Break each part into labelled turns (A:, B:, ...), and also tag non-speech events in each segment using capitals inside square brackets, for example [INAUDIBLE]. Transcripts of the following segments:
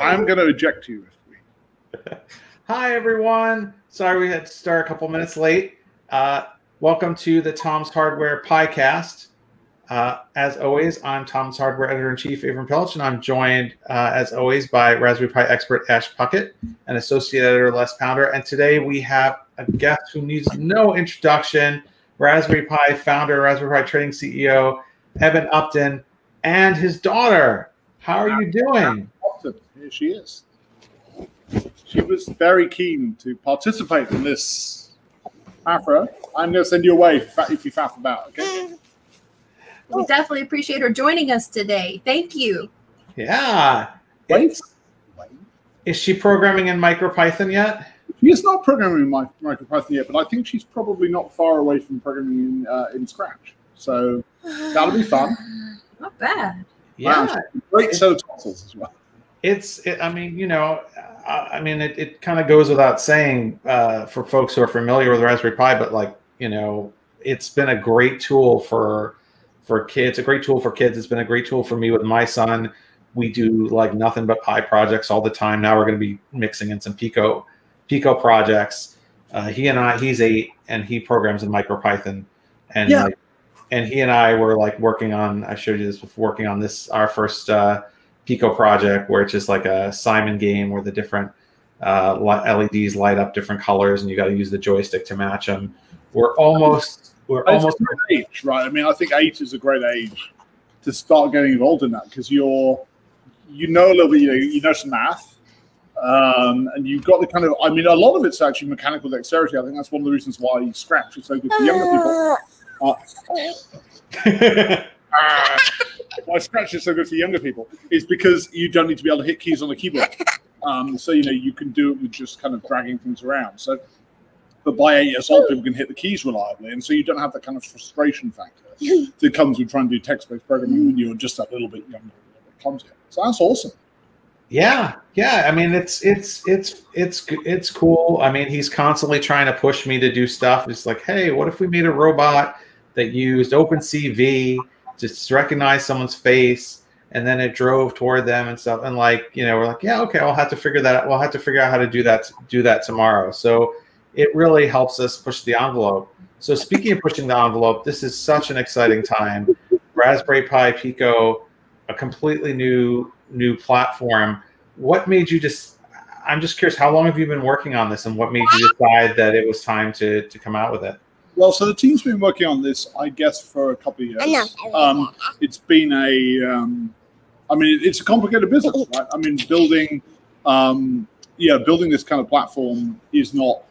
A: I'm going to eject you. [LAUGHS]
B: Hi, everyone. Sorry we had to start a couple minutes late. Uh, welcome to the Tom's Hardware Podcast. Uh, as always, I'm Tom's Hardware Editor in Chief, Avram Piltch, and I'm joined, uh, as always, by Raspberry Pi expert Ash Puckett and Associate Editor Les Pounder. And today we have a guest who needs no introduction Raspberry Pi founder, Raspberry Pi trading CEO, Eben Upton, and his daughter. How are you doing?
A: Here she is. She was very keen to participate in this Afra. I'm going to send you away if you faff about, okay? [LAUGHS]
C: We definitely appreciate her joining us today. Thank you.
B: Yeah.
A: Wait.
B: Is she programming in MicroPython yet?
A: She is not programming in MicroPython yet, but I think she's probably not far away from programming in, uh, in Scratch. So that'll be fun.
C: Not bad.
B: Yeah.
A: Wow, great set of tonsils as well.
B: It's, it, I mean, you know, uh, I mean, it, it kind of goes without saying uh, for folks who are familiar with Raspberry Pi, but like, you know, it's been a great tool for for kids. A great tool for kids. It's been a great tool for me with my son. We do like nothing but Pi projects all the time. Now we're going to be mixing in some Pico Pico projects. Uh, he and I, he's eight, and he programs in MicroPython, and
A: Yeah.
B: like, and he and I were like working on. I showed you this before. Working on this our first uh, Pico project, where it's just like a Simon game where the different uh, LEDs light up different colors, and you got to use the joystick to match them. We're almost we're
A: It's
B: almost
A: a great age, right? I mean, I think eight is a great age to start getting involved in that because you're, you know, a little bit, you know, you know some math, um, and you've got the kind of. I mean, a lot of it's actually mechanical dexterity. I think that's one of the reasons why Scratch is so good for younger people. Uh, [LAUGHS] [LAUGHS] [LAUGHS] why Scratch is so good for younger people is because you don't need to be able to hit keys on the keyboard. Um, so you know you can do it with just kind of dragging things around. So, but by eight years old, people can hit the keys reliably, and so you don't have that kind of frustration factor [LAUGHS] that comes with trying to do text-based programming when you're just a little bit younger, a little bit clumsier. So that's awesome.
B: Yeah, yeah. I mean, it's it's it's it's it's cool. I mean, he's constantly trying to push me to do stuff. It's like, hey, what if we made a robot that used OpenCV to recognize someone's face, and then it drove toward them and stuff. And like, you know, we're like, yeah, okay, I'll have to figure that. out. We'll have to figure out how to do that. Do that tomorrow. So it really helps us push the envelope. So speaking of pushing the envelope, this is such an exciting time. Raspberry Pi Pico, a completely new new platform. What made you just? I'm just curious. How long have you been working on this, and what made you decide that it was time to to come out with it?
A: Well, so the team's been working on this, I guess, for a couple of years. Um, it's been a, um, I mean, it's a complicated business, right? I mean, building, um, yeah, building this kind of platform is not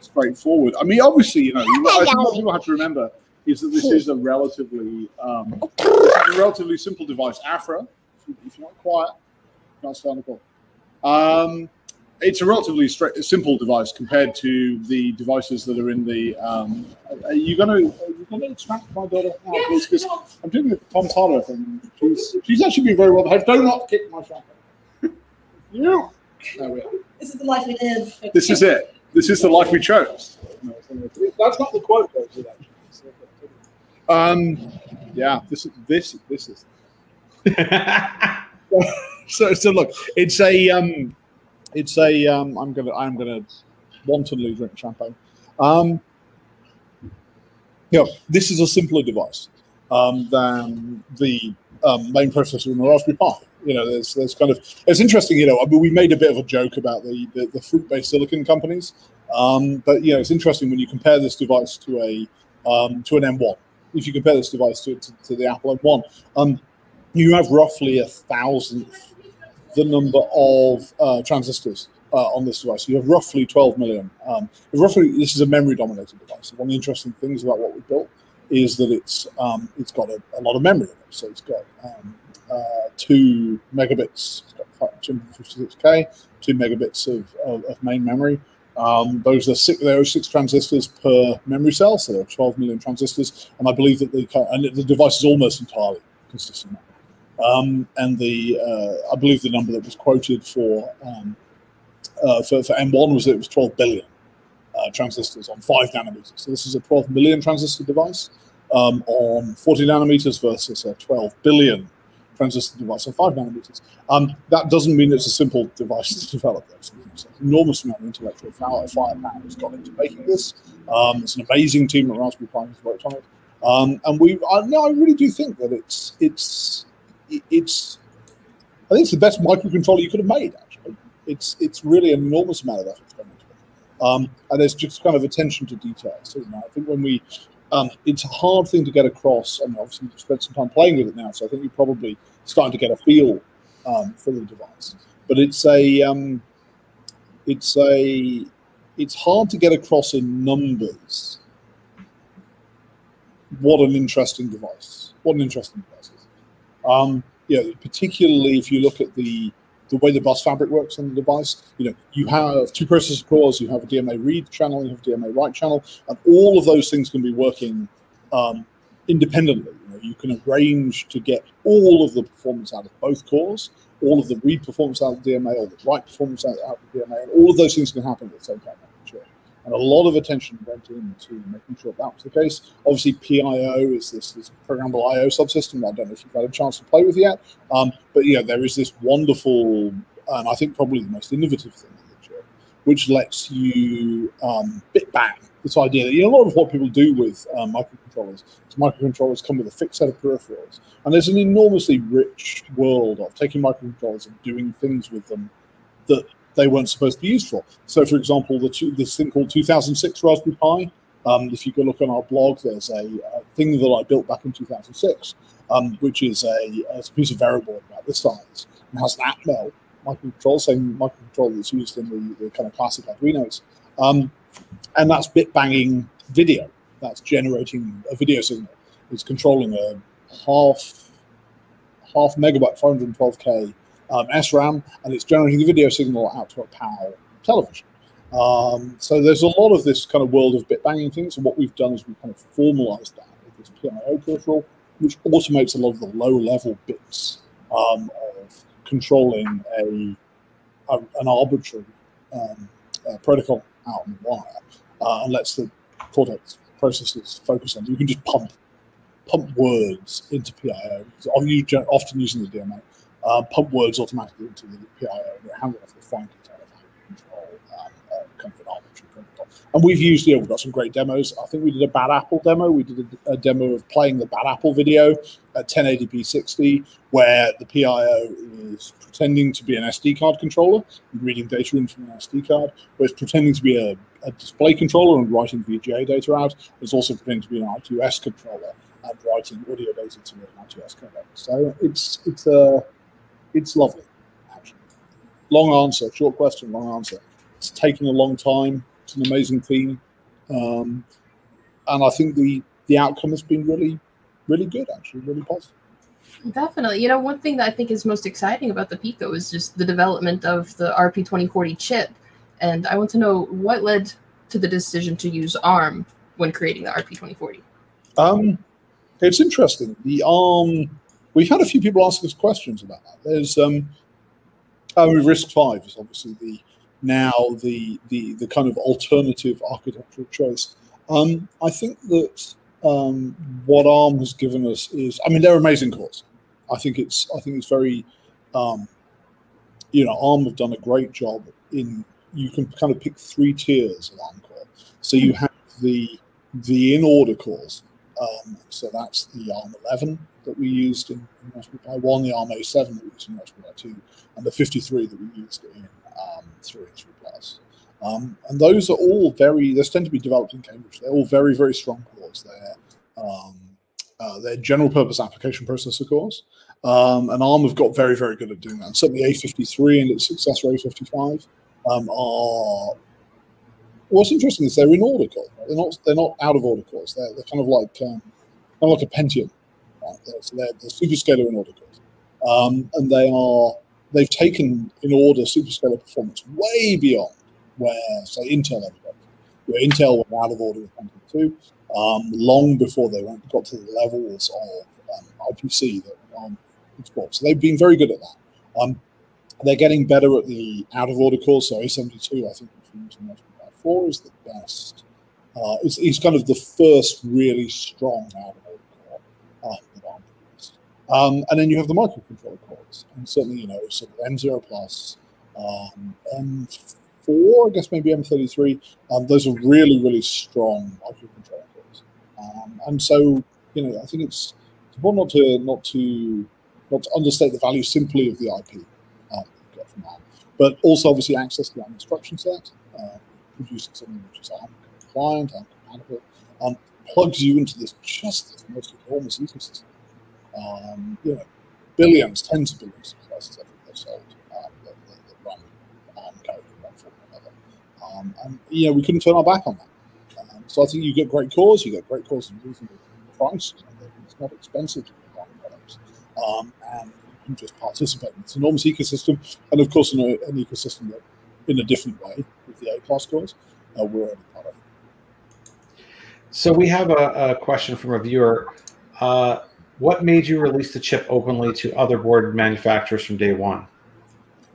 A: straightforward. I mean, obviously, you know, I think what people have to remember is that this is a relatively, um, a relatively simple device. Afra, if you're not quiet, you can't start the call. Um, it's a relatively straight, simple device compared to the devices that are in the. Um, are you going to? Are you going to extract my daughter out, please? Because I'm doing the Tom Tarter thing. She's she's actually been very well behaved. Do not kick my shotgun. you. There we are.
D: This is the life we live.
A: This is it. This is the life we chose. That's not the quote, though, is it, actually? Um, yeah. This is this this is. [LAUGHS] so so look, it's a um, it's a um, I'm gonna I'm gonna wantonly drink champagne. Um, yeah, this is a simpler device um, than the um, main processor in the Raspberry Pi. You know, there's there's kind of it's interesting. You know, I mean, we made a bit of a joke about the the, the fruit-based silicon companies, um, but you know, it's interesting when you compare this device to a um, to an M1. If you compare this device to, to, to the Apple M1, um, you have roughly a thousandth the number of uh, transistors uh, on this device. You have roughly 12 million. Um, roughly, this is a memory-dominated device. One of the interesting things about what we built is that it's um, it's got a, a lot of memory in it. So it's got um, uh, two megabits, it's got 256k, two megabits of, of, of main memory. Um, those are six, there are six transistors per memory cell, so there are 12 million transistors, and I believe that the and the device is almost entirely consistent. Um, and the uh, I believe the number that was quoted for um, uh, for, for M1 was that it was 12 billion uh, transistors on five nanometers. So this is a 12 million transistor device um, on 40 nanometers versus a 12 billion transistor device on five nanometers. Um, that doesn't mean it's a simple device to develop. There's an enormous amount of intellectual firepower has gone into making this. Um, it's an amazing team at Raspberry Pi who's worked on it. Um, and we, I, no, I really do think that it's, it's, it's, I think it's the best microcontroller you could have made. Actually, it's, it's really an enormous amount of effort gone into it. Um, and there's just kind of attention to detail. So, I think when we, um, it's a hard thing to get across. and obviously, you've spent some time playing with it now, so I think you're probably starting to get a feel um, for the device. But it's a, um, it's a, it's hard to get across in numbers what an interesting device. What an interesting device Um, yeah, particularly if you look at the the way the bus fabric works on the device. You know, you have two processor cores, you have a DMA read channel, you have a DMA write channel, and all of those things can be working um, independently. You, know, you can arrange to get all of the performance out of both cores, all of the read performance out of the DMA, or the write performance out of the DMA, and all of those things can happen at the same time. And a lot of attention went into making sure that was the case. Obviously, PIO is this, this programmable I/O subsystem. I don't know if you've had a chance to play with yet, um, but yeah, there is this wonderful, and I think probably the most innovative thing in the chip, which lets you um, bit bang this idea that you know, a lot of what people do with um, microcontrollers is microcontrollers come with a fixed set of peripherals, and there's an enormously rich world of taking microcontrollers and doing things with them that they weren't supposed to be used for. So, for example, the two, this thing called 2006 Raspberry Pi. Um, if you go look on our blog, there's a, a, thing that I built back in 2006, um, which is a, a, piece of veroboard about this size and has an Atmel microcontroller, same microcontroller that's used in the, the kind of classic Arduinos. Um, and that's bit banging video. That's generating a video signal. It's controlling a half half megabyte 412k um, SRAM, and it's generating the video signal out to a PAL television. Um, so there's a lot of this kind of world of bit banging things, and what we've done is we've kind of formalized that with this PIO peripheral, which automates a lot of the low level bits um, of controlling a, a an arbitrary um, uh, protocol out on the wire, uh, and lets the Cortex processors focus on. You can just pump pump words into PIO, often using the DMA, uh, pump words automatically into the PIO and handle off the fine detail of how you control um, uh, kind of an arbitrary protocol. And we've used, you know, we've got some great demos. I think we did a Bad Apple demo. We did a, a demo of playing the Bad Apple video at 1080p 60, where the PIO is pretending to be an SD card controller and reading data in from an SD card, where it's pretending to be a, a display controller and writing VGA data out. It's also pretending to be an I2S controller and writing audio data to an I2S codec. So it's it's a it's lovely, actually. Long answer, short question, long answer. It's taking a long time. It's an amazing team, um, and I think the the outcome has been really, really good. Actually, really positive.
C: Definitely. You know, one thing that I think is most exciting about the Pico is just the development of the RP2040 chip. And I want to know what led to the decision to use ARM when creating the RP2040.
A: Um, it's interesting. The ARM we've had a few people ask us questions about that. There's um, oh, RISC-V is obviously the now the the the kind of alternative architectural choice. Um, I think that um, what ARM has given us is, I mean, they're amazing cores. I think it's I think it's very, um, you know, ARM have done a great job in. You can kind of pick three tiers of ARM core. So you have the the in order cores. Um, so that's the ARM 11, that we used in, in Raspberry Pi 1, the ARM A7 that we used in Raspberry Pi 2, and the 53 that we used in um, 3 and 3 Plus. Um, and those are all very, those tend to be developed in Cambridge. They're all very, very strong cores. They're, um, uh, they're general purpose application processor cores. Um, and ARM have got very, very good at doing that. And certainly A53 and its successor A55 um, are what's interesting is they're in order cores. They're not they're not out of order cores. They're, they're kind of like um, kind of like a Pentium there. So they're the superscalar in order cores. Um, and they are they've taken in order superscalar performance way beyond where say Intel ever got. Where Intel were out of order with Pentium 2, um, long before they went got to the levels of um, IPC that um. So they've been very good at that. Um, they're getting better at the out of order cores. So A72, I think, 4 is the best. Uh, it's, it's kind of the first really strong out of order core um, Um, and then you have the microcontroller cores, and certainly you know sort of M0 plus, um, M4, I guess maybe M33. Um, those are really really strong microcontroller cores, um, and so you know I think it's important not to not to not to understate the value simply of the IP ARM, but also obviously access to that instruction set, uh, producing something which is compliant and compatible, um, plugs you into this just this most enormous ecosystem um, you know, billions, tens of billions of devices every year sold um, that, that, that, run um, code in one form or another. Um, and, you know, we couldn't turn our back on that. Um, so I think you get great cores, you get great cores at reasonable price. And it's not expensive to buy products. Um, and you can just participate in this enormous ecosystem. And of course, in a, an ecosystem that, in a different way the A class cores, uh, we're already part of. it.
B: So we have a, a question from a viewer. Uh, what made you release the chip openly to other board manufacturers from day one?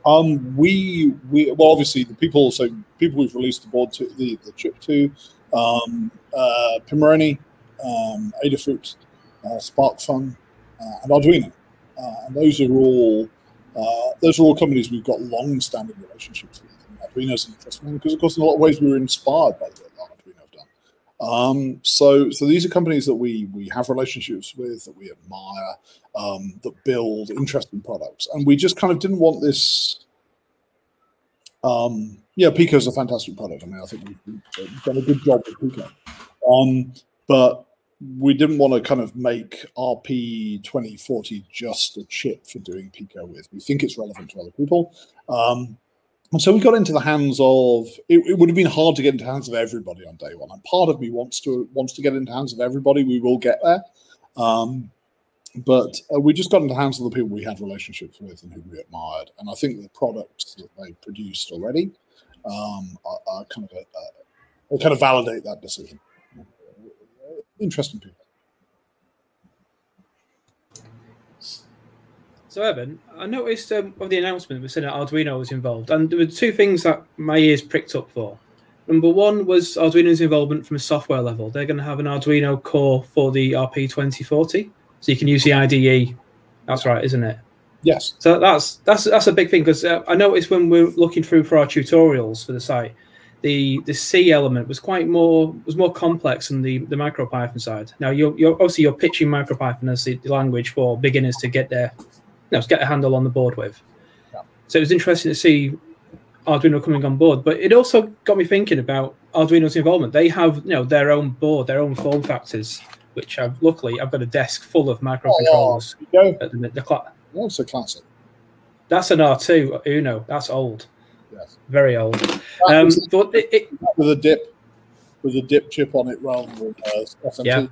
A: Um, we we well obviously the people so people we've released the board to the, the chip to um, uh, um, Adafruit, uh, SparkFun, uh, and Arduino, uh, and those are all uh, those are all companies we've got long-standing relationships with. Arduino's an interesting one because of course in a lot of ways we were inspired by the work that Arduino have done. um, so, so these are companies that we we have relationships with, that we admire, um, that build interesting products, and we just kind of didn't want this. Um, yeah, Pico is a fantastic product. I mean, I think we've, done a good job with Pico, um, but we didn't want to kind of make RP 2040 just a chip for doing Pico with. We think it's relevant to other people. Um, and so we got into the hands of it, it, would have been hard to get into the hands of everybody on day one. And part of me wants to wants to get into the hands of everybody. We will get there. Um, but uh, we just got into the hands of the people we had relationships with and who we admired. And I think the products that they produced already um, are, are, kind of a, kind of validate that decision. Interesting people.
D: So, Eben, I noticed um, of the announcement we said that Arduino was involved, and there were two things that my ears pricked up for. Number one was Arduino's involvement from a software level. They're going to have an Arduino core for the RP2040, so you can use the IDE. That's right, isn't it?
A: Yes.
D: So that's that's that's a big thing because uh, I noticed when we're looking through for our tutorials for the site, the the C element was quite more was more complex than the the MicroPython side. Now you're, you're obviously you're pitching MicroPython as the language for beginners to get their know, get a handle on the board with. Yeah. So it was interesting to see Arduino coming on board, but it also got me thinking about Arduino's involvement. They have you know their own board, their own form factors, which I've luckily I've got a desk full of microcontrollers.
A: Oh, at the, the cl- That's a classic.
D: That's an R2 Uno. That's old.
A: Yes.
D: Very old. Um, but it, it,
A: with a dip, with a dip chip on it rather than uh, SMT. Yeah.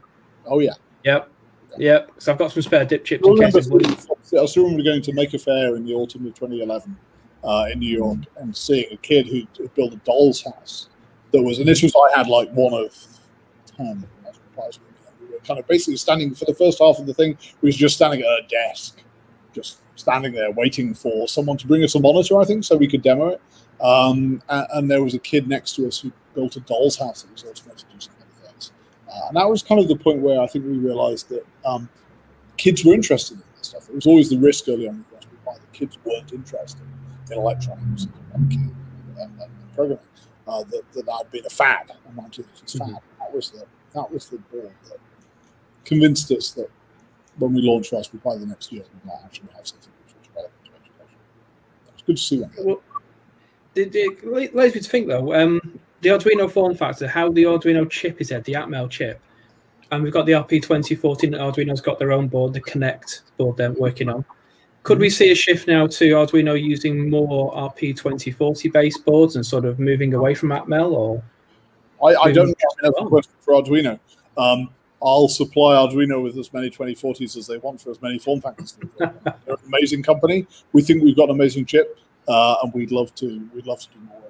A: Oh yeah.
D: Yep. Yep. So I've got some spare dip chips. I remember,
A: still remember going to Maker Faire in the autumn of 2011 uh, in New York and seeing a kid who built a doll's house. That was, and this was I had like one of ten. We were kind of basically standing for the first half of the thing. We was just standing at a desk, just standing there waiting for someone to bring us a monitor. I think so we could demo it. Um, and, and, there was a kid next to us who built a doll's house that was automated to do some things. Uh, and that was kind of the point where I think we realized that um, kids were interested in this stuff. It was always the risk early on why the kids weren't interested in electronics and, and, and programming. Uh, that, that had been a fad, a 1980s mm-hmm. fad. That was the that was the board that convinced us that when we launched Raspberry Pi the next year, we might actually have something which was relevant to education. It's good to see that. Well,
D: it, it leads me to think though, um, the Arduino form factor, how the Arduino chip is there, the Atmel chip and we've got the RP 2014 Arduino's got their own board, the Connect board they're working on. Could we see a shift now to Arduino using more RP 2040 based boards and sort of moving away from Atmel or?
A: I, I don't know well? question for Arduino. Um, I'll supply Arduino with as many 2040s as they want for as many form factors. [LAUGHS] They're an amazing company. We think we've got an amazing chip, uh, and we'd love to. We'd love to do more.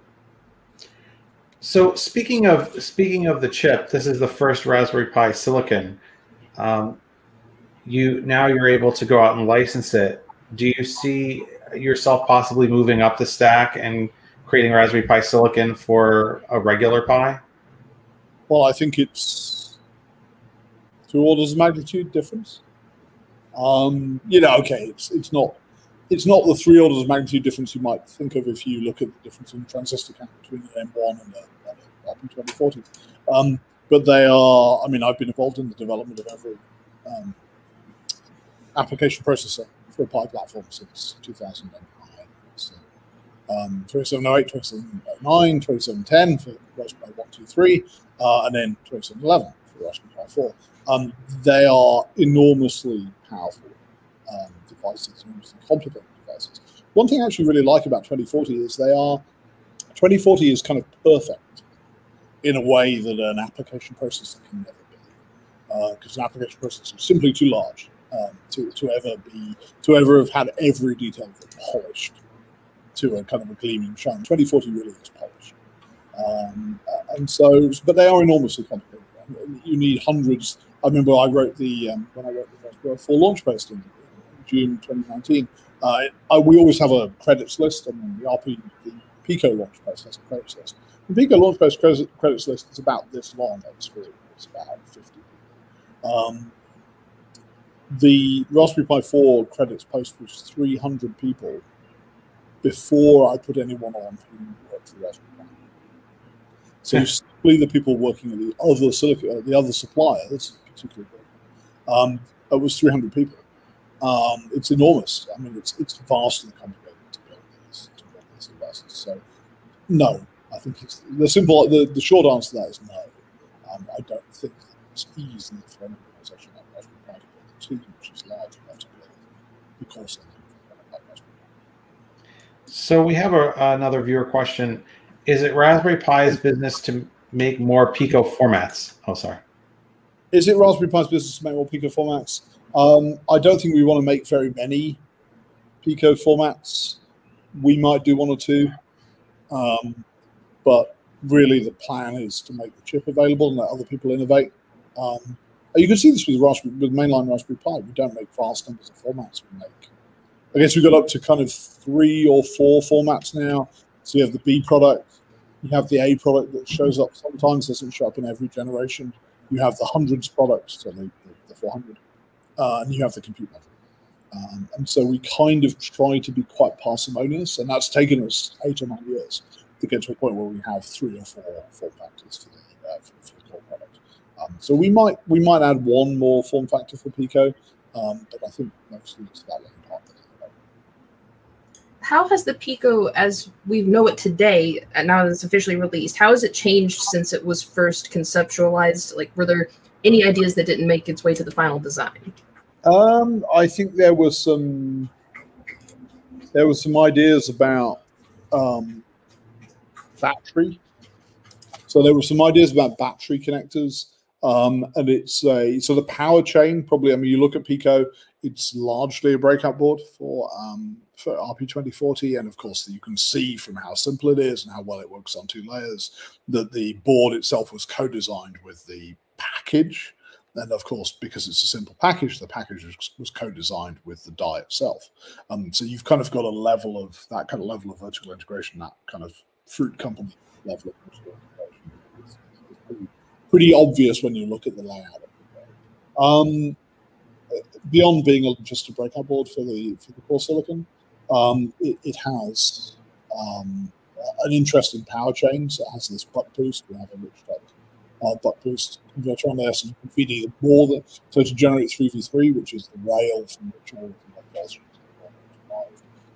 B: So speaking of speaking of the chip, this is the first Raspberry Pi Silicon. Um, you now you're able to go out and license it. Do you see yourself possibly moving up the stack and creating Raspberry Pi Silicon for a regular Pi?
A: Well, I think it's two orders of magnitude difference. Um, you know, okay, it's it's not it's not the three orders of magnitude difference you might think of if you look at the difference in transistor count between the M1 and the, the RP2040. Um, but they are, I mean, I've been involved in the development of every um, application processor for a Pi platform since 2009. So, um, 2708, 2709, 2710 for Raspberry 123, uh, and then 2711 for Raspberry Pi 4. Um, they are enormously powerful um, devices, enormously complicated devices. One thing I actually really like about 2040 is they are 2040 is kind of perfect in a way that an application processor can never be, because uh, an application processor is simply too large um, to, to ever be to ever have had every detail polished to a kind of a gleaming shine. 2040 really is polished, um, and so but they are enormously complicated. You need hundreds. I remember I wrote the um, when I wrote the Raspberry 4 launch post in June 2019. Uh, I, we always have a credits list, and the RP the Pico launch post has a credits list. The Pico launch post credits list is about this long on screen. It's about 50. Um, the Raspberry Pi 4 credits post was 300 people before I put anyone on who worked for Raspberry Pi. So yeah. simply the people working at the other silicon, uh, the other suppliers, particularly, um, it was 300 people. Um, it's enormous. I mean, it's it's vastly complicated to build these to build these devices. So, no, I think it's the simple. The, the short answer to that is no. Um, I don't think it's easy for an organization like Raspberry Pi to build a team which is large enough to build the course
B: So we have a, another viewer question: Is it Raspberry Pi's business to make more Pico formats? Oh, sorry.
A: Is it Raspberry Pi's business to make more Pico formats? Um, I don't think we want to make very many Pico formats. We might do one or two, um, but really the plan is to make the chip available and let other people innovate. Um, you can see this with Raspberry, with mainline Raspberry Pi. We don't make vast numbers of formats. We make, I guess we got up to kind of three or four formats now. So you have the B product, you have the A product that shows up sometimes, doesn't show up in every generation. You have the hundreds products, so the, the 400 uh, and you have the compute module. Um, and so we kind of try to be quite parsimonious, and that's taken us eight or nine years to get to a point where we have three or four form factors for the, uh, for, for, the core product. Um, so we might we might add one more form factor for Pico, um, but I think mostly it's that part.
C: How has the Pico, as we know it today, and now that it's officially released, how has it changed since it was first conceptualized? Like, were there any ideas that didn't make its way to the final design?
A: Um, I think there was some there were some ideas about um, battery. So there were some ideas about battery connectors, um, and it's a so the power chain probably. I mean, you look at Pico, it's largely a breakout board for um, for RP2040, and of course you can see from how simple it is and how well it works on two layers that the board itself was co-designed with the package. And of course, because it's a simple package, the package was, co-designed with the die itself. Um, so you've kind of got a level of that kind of level of vertical integration, that kind of fruit company level of vertical integration. It's, pretty, pretty, obvious when you look at the layout. Um, beyond being just a breakout board for the for the core silicon, um, it, it, has um, an interesting power chain. So it has this buck boost. We have a rich type uh, boost converter on there, so you can feed either more than so to generate 3v3, which is the rail from which all of the voltages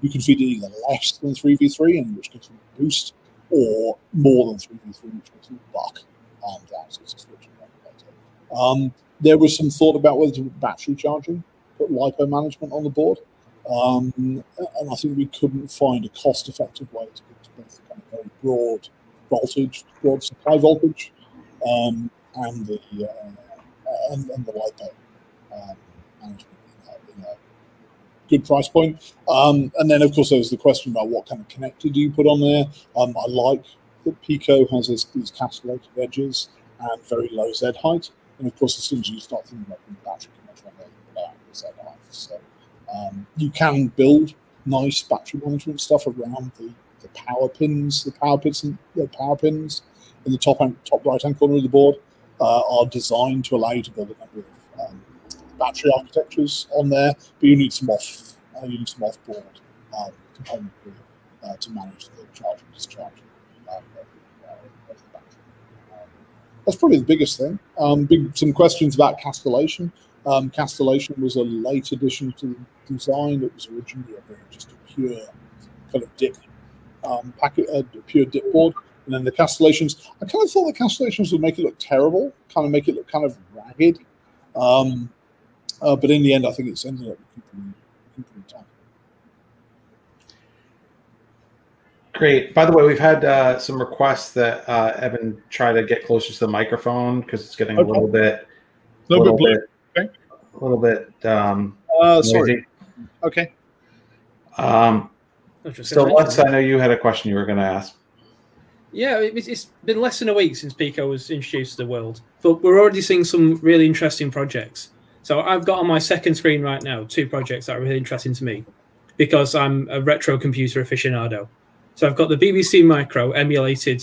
A: you can feed it either less than 3v3, in which case you boost, or more than 3v3, in which case you buck um, down. So a switching. Um, there was some thought about whether to battery charging, put LiPo management on the board. Um, and I think we couldn't find a cost effective way to get to both the kind of very broad voltage, broad supply voltage, um, and the uh, and, and, the LiPo um, management in a, good price point. Um, and then, of course, there was the question about what kind of connector do you put on there. Um, I like that Pico has this, these castellated edges and very low Z height. And of course, as soon as you start thinking about the battery connector on there, you the Z height. So um, you can build nice battery management stuff around the, the power pins, the power pins, the power pins in the top top right hand corner of the board uh, are designed to allow you to build a number of um, battery architectures on there, but you need some off uh, you need some off board um, component uh, to manage the charge and discharge. Battery. Um, that's probably the biggest thing. Um, big some questions about castellation. Um, castellation was a late addition to the design. It was originally a just a pure kind of dip packet, uh, pure dip board. And then the castellations, I kind of thought the castellations would make it look terrible, kind of make it look kind of ragged. Um, uh, but in the end, I think it's ended up keeping, keeping it tight.
B: Great. By the way, we've had uh, some requests that uh, Eben try to get closer to the microphone because it's getting
A: Okay.
B: a little bit,
A: A little,
B: little
A: bit
B: bit,
A: Okay.
B: a little bit. Um.
A: Uh, sorry. Okay.
B: Um, so, Les, I know you had a question you were going to ask.
D: Yeah, it- it's, it's been less than a week since Pico was introduced to the world, but we're already seeing some really interesting projects. So I've got on my second screen right now two projects that are really interesting to me because I'm a retro computer aficionado. So I've got the BBC Micro emulated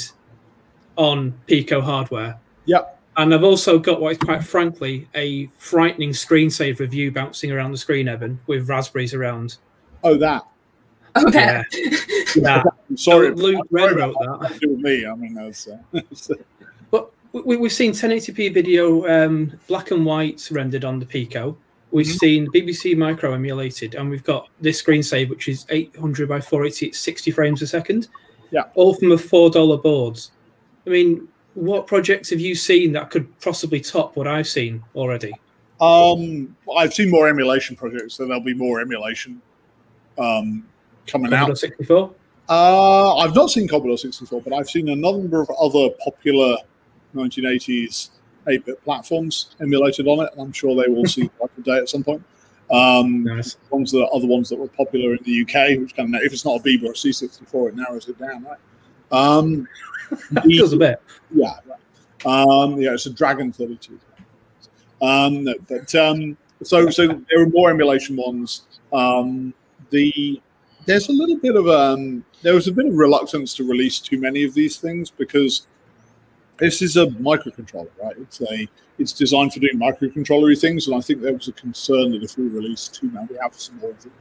D: on Pico hardware.
A: Yep.
D: And I've also got what is quite frankly a frightening screensaver view bouncing around the screen, Eben, with raspberries around.
A: Oh, that. [LAUGHS]
C: That.
D: Yeah. [LAUGHS]
A: I'm sorry.
D: Luke
A: I'm sorry
D: Red
A: about
D: that.
A: to do me. I mean, that's. Uh, [LAUGHS]
D: But we, we've seen 1080p video, um, black and white rendered on the Pico. We've
A: Mhm.
D: seen BBC Micro emulated, and we've got this screensaver, which is 800 by 480, it's 60 frames a second.
A: Yeah.
D: All from a $4 boards. I mean, what projects have you seen that could possibly top what I've seen already?
A: um, I've seen more emulation projects, so there'll be more emulation um, coming
D: Commodore
A: out.
D: 64?
A: Uh, I've not seen Commodore 64, but I've seen a number of other popular 1980s 8-bit platforms emulated on it, and I'm sure they will see [LAUGHS] like a day at some point. Um,
D: Nice.
A: ones that other ones that were popular in the UK, which kind of if it's not a or a C64, it narrows it down, right? Um, [LAUGHS]
D: It does a bit.
A: yeah, right. Um, yeah, it's a Dragon 32. Um, but um, so so there are more emulation ones. Um, the there's a little bit of um, there was a bit of reluctance to release too many of these things because this is a microcontroller, right? It's a it's designed for doing microcontrollery things, and I think there was a concern that if we release too many, we have some more of them.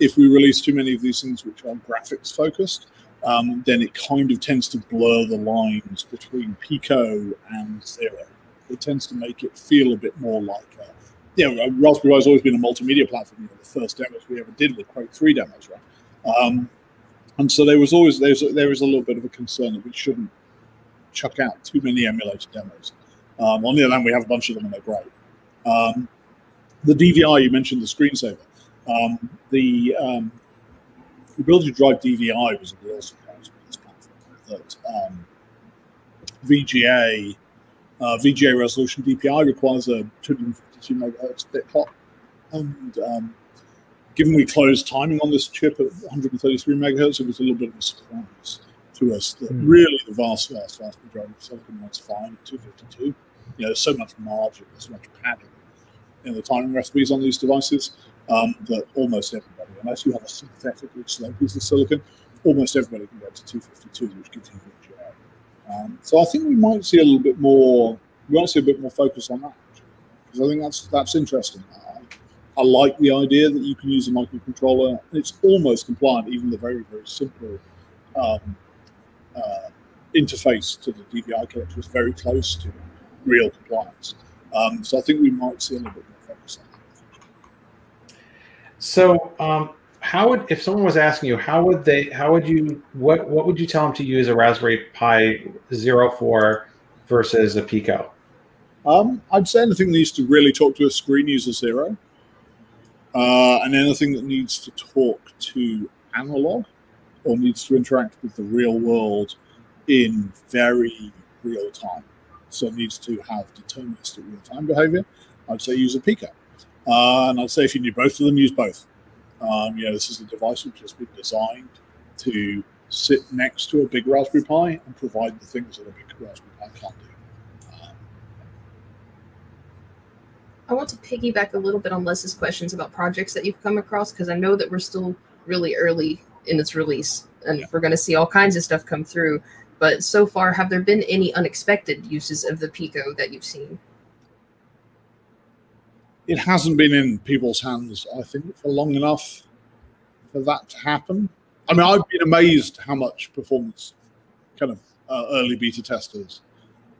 A: If we release too many of these things which are graphics focused, um, then it kind of tends to blur the lines between Pico and Zero. It tends to make it feel a bit more like, a, you know, Raspberry Pi has always been a multimedia platform. You know, the first demos we ever did were Quake 3 demos, right? Um, and so there was always there is a little bit of a concern that we shouldn't chuck out too many emulated demos. Um, on the other hand, we have a bunch of them and they're great. Um, the DVI you mentioned the screensaver. Um, the um, the ability to drive DVI was a real surprise with this platform. That um, VGA uh, VGA resolution DVI requires a 252 megahertz bit clock, and um, given we closed timing on this chip at 133 megahertz, it was a little bit of a surprise to us that
D: Hmm.
A: really the vast, vast, vast majority of silicon runs fine at 252. You know, there's so much margin, there's so much padding in the timing recipes on these devices um, that almost everybody, unless you have a synthetically slow piece of silicon, almost everybody can get to 252, which gives you VGA. Um, so I think we might see a little bit more. We might see a bit more focus on that because I think that's that's interesting. I, like the idea that you can use a microcontroller. It's almost compliant, even the very very simple um, uh, interface to the DVI connector is very close to real compliance. Um, so I think we might see a little bit more focus on that.
B: So, um, how would if someone was asking you, how would they, how would you, what what would you tell them to use a Raspberry Pi Zero for versus a Pico?
A: Um, I'd say anything that needs to really talk to a screen user zero, uh, and anything that needs to talk to analog or needs to interact with the real world in very real time. So it needs to have deterministic real time behavior. I'd say use a Pico, uh, and I'd say if you need both of them, use both. Um, you know, this is a device which has been designed to sit next to a big Raspberry Pi and provide the things that a big Raspberry Pi can't do. Um,
C: I want to piggyback a little bit on Les's questions about projects that you've come across because I know that we're still really early in its release and
A: Yeah.
C: we're going to see all kinds of stuff come through. But so far, have there been any unexpected uses of the Pico that you've seen?
A: it hasn't been in people's hands, I think, for long enough for that to happen. I mean, I've been amazed how much performance kind of uh, early beta testers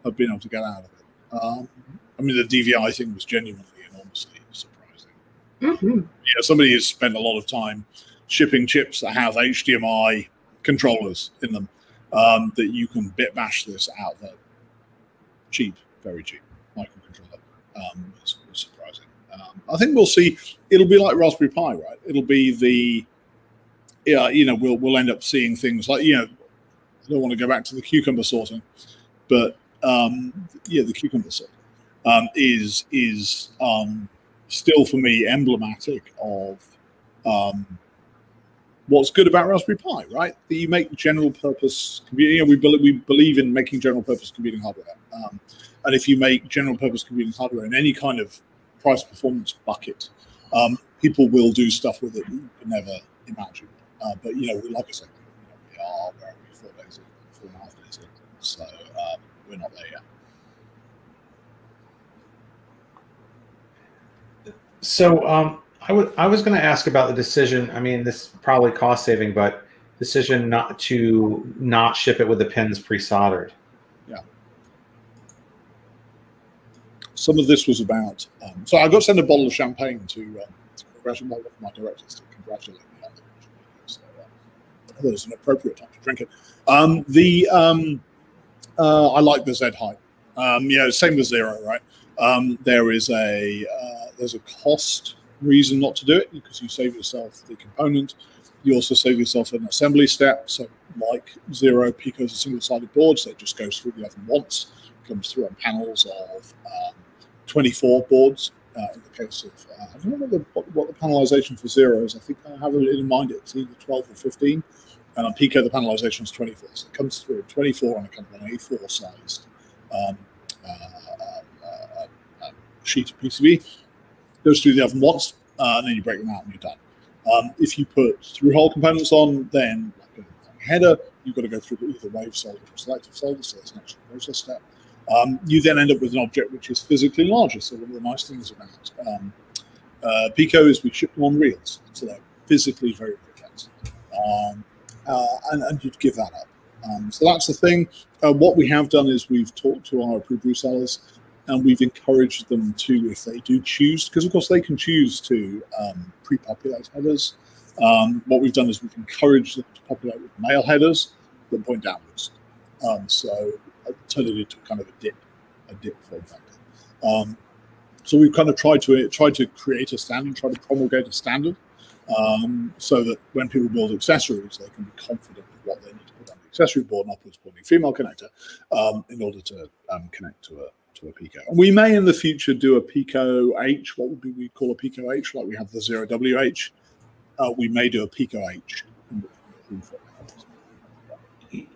A: have been able to get out of it. Um, I mean, the DVI thing was genuinely enormously surprising.
C: Mm-hmm.
A: Yeah, somebody has spent a lot of time shipping chips that have HDMI controllers in them um, that you can bit bash this out there. Cheap, very cheap microcontroller. Um, was, was surprising. Um, I think we'll see. It'll be like Raspberry Pi, right? It'll be the yeah, you know, we'll we'll end up seeing things like you know, I don't want to go back to the cucumber sorting, but um, yeah, the cucumber sort um, is is um, still for me emblematic of um, what's good about Raspberry Pi, right? That you make general purpose computing. You know, we believe we believe in making general purpose computing hardware, um, and if you make general purpose computing hardware in any kind of price performance bucket, um, people will do stuff with it you could never imagine. Uh, but you know, like I said, you know, we are where are we four days in, four and a half days in, so um, we're not there yet.
B: So um, I I was going to ask about the decision. I mean, this probably cost saving, but decision not to not ship it with the pins pre-soldered. Yeah.
A: Some of this was about. Um, so I got sent a bottle of champagne to, um, congratulate my directors to congratulate me on the so uh, I thought it was an appropriate time to drink it. Um, the um, uh, I like the Z height. Um, know, same with zero, right? Um, there is a uh, there's a cost reason not to do it because you save yourself the component. You also save yourself an assembly step. So, like zero, Pico is a single-sided board, so it just goes through the oven once. Comes through on panels of um, 24 boards. Uh, in the case of, uh, I don't know what the, what, the panelization for zero is. I think I have it in mind. It's either 12 or 15. And on Pico, the panelization is 24. So it comes through 24 on a kind of an A4 sized um, uh, uh, uh, sheet of PCB. Goes through the oven once, uh, and then you break them out and you're done. Um, if you put through hole components on, then like a header, you've got to go through either wave solder or selective solder, so there's an extra process step. Um, you then end up with an object which is physically larger. So one of the nice things about um, uh, Pico is we ship them on reels, so they're physically very, dense. Um, uh, and, and you'd give that up. Um, so that's the thing. Uh, what we have done is we've talked to our approved resellers and we've encouraged them to, if they do choose, because of course they can choose to um, pre-populate headers. Um, what we've done is we've encouraged them to populate with male headers that point downwards. Um, so I turn it into kind of a dip, a dip form factor. Um, so we've kind of tried to tried to create a standard, try to promulgate a standard, um, so that when people build accessories, they can be confident with what they need to put on the accessory board, an upwards pointing female connector, um, in order to connect to a to a Pico. We may in the future do a Pico H, what would we call a Pico H, like we have the zero WH. Uh, we may do a Pico H.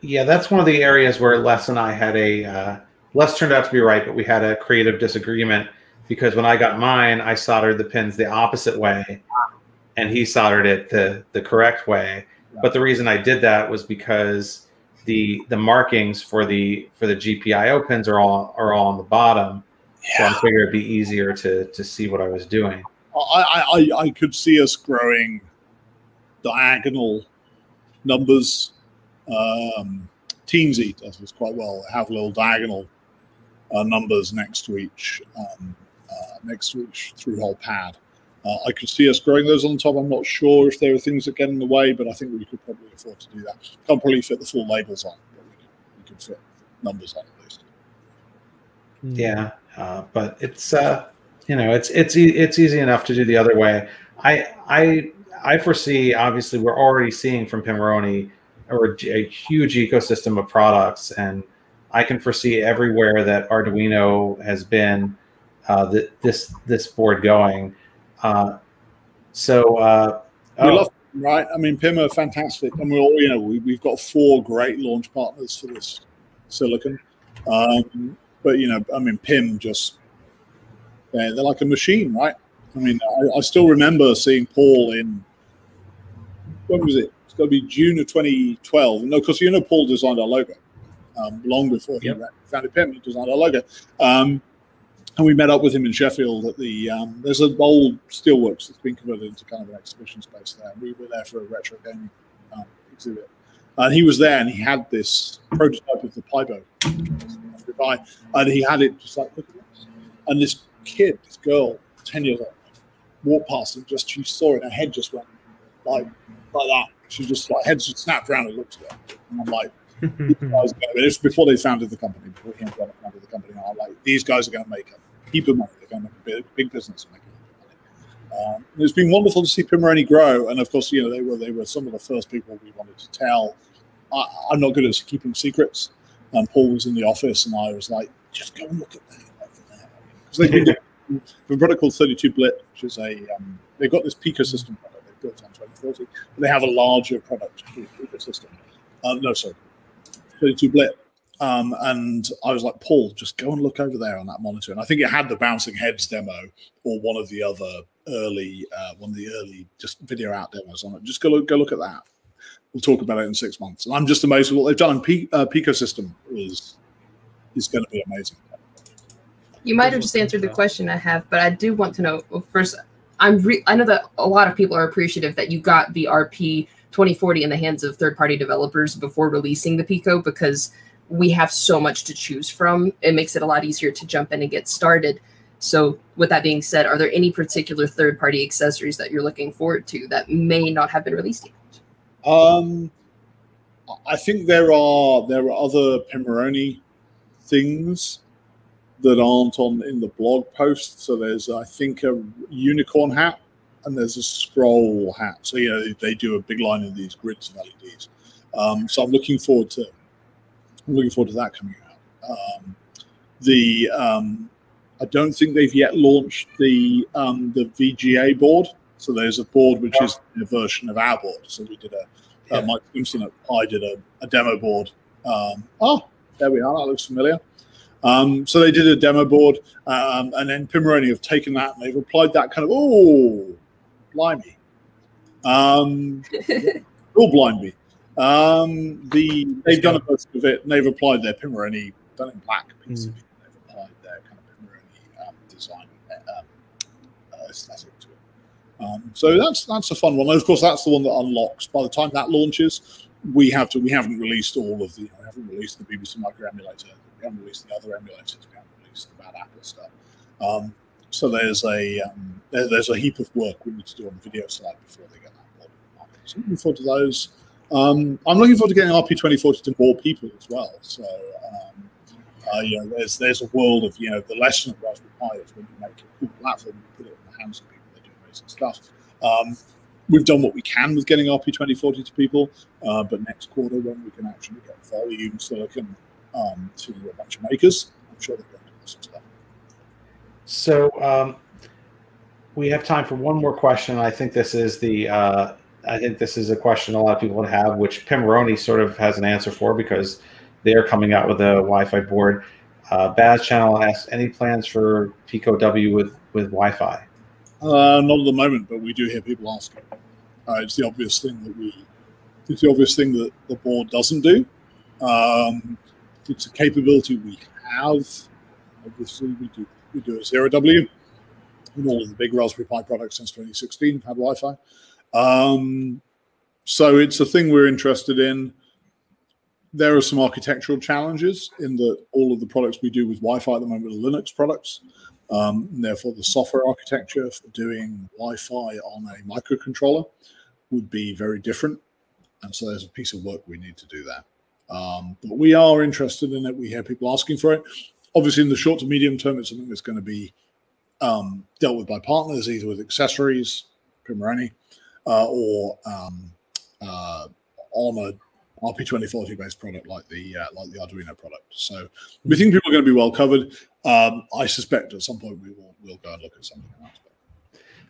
B: Yeah, that's one of the areas where Les and I had a uh, Les turned out to be right, but we had a creative disagreement because when I got mine, I soldered the pins the opposite way, and he soldered it the the correct way. But the reason I did that was because the the markings for the for the GPIO pins are all are all on the bottom, so I figured it'd be easier to to see what I was doing.
A: I, I, I could see us growing diagonal numbers. Um, Teensy does this quite well. They have little diagonal uh, numbers next to each um, uh, next to each through hole pad. Uh, I could see us growing those on top. I'm not sure if there are things that get in the way, but I think we could probably afford to do that. Can't probably fit the full labels on, but we could, we could fit numbers on at least.
B: Yeah, uh, but it's uh, you know it's it's e- it's easy enough to do the other way. I I I foresee obviously we're already seeing from Pimoroni a, a huge ecosystem of products, and I can foresee everywhere that Arduino has been uh, th- this this board going. Uh, so uh,
A: We
B: oh,
A: love right? I mean, Pim are fantastic, and we're all you know we, we've got four great launch partners for this silicon. Um, but you know, I mean, Pim just they're, they're like a machine, right? I mean, I, I still remember seeing Paul in when was it? It's got to be June of 2012. No, because you know Paul designed our logo um, long before he
D: Yep.
A: founded Pim. He designed our logo. Um, and we met up with him in Sheffield at the um, there's an old steelworks that's been converted into kind of an exhibition space there. We were there for a retro gaming um, exhibit, and he was there and he had this prototype of the Pibow, and he had it just like look at this, and this kid, this girl, ten years old, walked past and just she saw it, and her head just went like like that. She just like head just snapped around and looked at it, and I'm like. These [LAUGHS] guys are gonna, it's before they founded the company, before he founded the company. I'm like, these guys are going to make a heap of money. They're going to make a big, business. Um, it's been wonderful to see Pimoroni grow, and of course, you know they were they were some of the first people we wanted to tell. I, I'm not good at keeping secrets, and Paul was in the office, and I was like, just go and look at that. Because they've been a product called 32 Blit, which is a um, they've got this Pico system product they built on 2040, but they have a larger product ecosystem. Uh, no, sorry, 32 Blit. Um, and I was like, Paul, just go and look over there on that monitor. And I think it had the bouncing heads demo or one of the other early, uh, one of the early just video out demos on it. Just go look, go look at that. We'll talk about it in six months. And I'm just amazed with what they've done. P- uh, Pico system is is going to be amazing.
C: You might have just answered the question I have, but I do want to know. Well, first, I'm re- I know that a lot of people are appreciative that you got the RP 2040 in the hands of third-party developers before releasing the Pico because we have so much to choose from. It makes it a lot easier to jump in and get started. So, with that being said, are there any particular third-party accessories that you're looking forward to that may not have been released yet?
A: Um, I think there are there are other Pimoroni things that aren't on in the blog post. So there's I think a unicorn hat and there's a scroll hat. So you know they do a big line of these grids of LEDs. Um, so I'm looking forward to I'm looking forward to that coming out. Um, the um, I don't think they've yet launched the um, the VGA board. So there's a board which is a version of our board. So we did a uh, Mike Simpson I did a, a demo board. Um, oh, there we are. That looks familiar. Um, so they did a demo board, um, and then Pimoroni have taken that and they've applied that kind of oh, blimey, um, [LAUGHS] oh blimey. Um, the they've done a version of it and they've applied their Pimoroni done in black piece.
D: Mm.
A: They've applied their kind of Pimoroni um, design um, uh, aesthetic to it. Um, so that's that's a fun one. And of course, that's the one that unlocks. By the time that launches, we have to. We haven't released all of the. We haven't released the BBC Micro emulator. We haven't released the other emulators. We haven't released the bad Apple stuff. Um, so there's a um, there, there's a heap of work we need to do on the video side before they get that board in the market. So looking forward to those. Um, I'm looking forward to getting RP 2040 to more people as well. So um, uh, you know, there's there's a world of you know the lesson of Raspberry Pi is when you make a cool platform, you put it in the hands of people that do amazing stuff. Um, we've done what we can with getting RP 2040 to people, uh, but next quarter when we can actually get volume silicon um, to a bunch of makers, I'm sure they're going to do some stuff.
B: So um, we have time for one more question. I think this is the uh, I think this is a question a lot of people would have, which Pimoroni sort of has an answer for because they are coming out with a Wi-Fi board. Uh, Baz Channel asks, any plans for Pico W with with Wi-Fi?
A: Uh, not at the moment, but we do hear people asking. Uh, it's the obvious thing that we, it's the obvious thing that the board doesn't do. Um, it's a capability we have. Obviously, we do we do a zero W. And all of the big Raspberry Pi products since 2016 have Wi-Fi. Um, so it's a thing we're interested in. There are some architectural challenges in that all of the products we do with Wi-Fi at the moment are Linux products. Um, therefore, the software architecture for doing Wi-Fi on a microcontroller would be very different. And so there's a piece of work we need to do there. Um, but we are interested in it. We hear people asking for it. Obviously, in the short to medium term, it's something that's going to be um, dealt with by partners, either with accessories, Pimoroni, uh, or um, uh, on a RP2040 based product like the uh, like the Arduino product. So we think people are going to be well covered. Um, I suspect at some point we will we'll go and look at something else.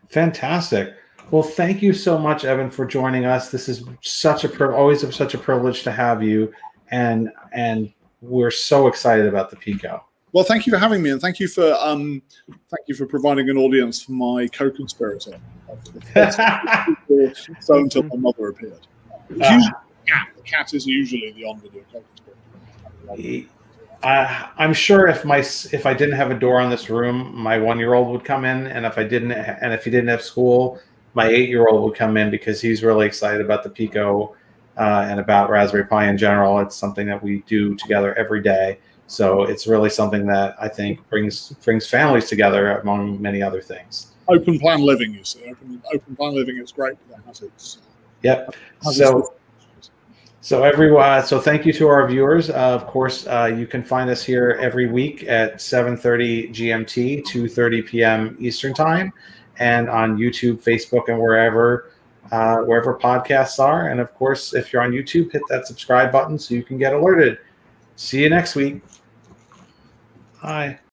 B: Fantastic. Well, thank you so much, Eben, for joining us. This is such a always such a privilege to have you, and and we're so excited about the Pico.
A: Well, thank you for having me, and thank you for um, thank you for providing an audience for my co-conspirator. [LAUGHS] so until my mother appeared. The cat. The cat is usually the on-video co-conspirator.
B: I, I'm sure if my if I didn't have a door on this room, my one year old would come in, and if I didn't, and if he didn't have school, my eight year old would come in because he's really excited about the Pico uh, and about Raspberry Pi in general. It's something that we do together every day, so it's really something that I think brings brings families together among many other things.
A: Open plan living, you see. Open, open plan living is great, that has its.
B: Yep.
A: has
B: So.
A: its-
B: So everyone, so thank you to our viewers. Uh, of course, uh, you can find us here every week at 7:30 GMT, 2:30 p.m. Eastern Time, and on YouTube, Facebook, and wherever uh, wherever podcasts are. And of course, if you're on YouTube, hit that subscribe button so you can get alerted. See you next week. Bye.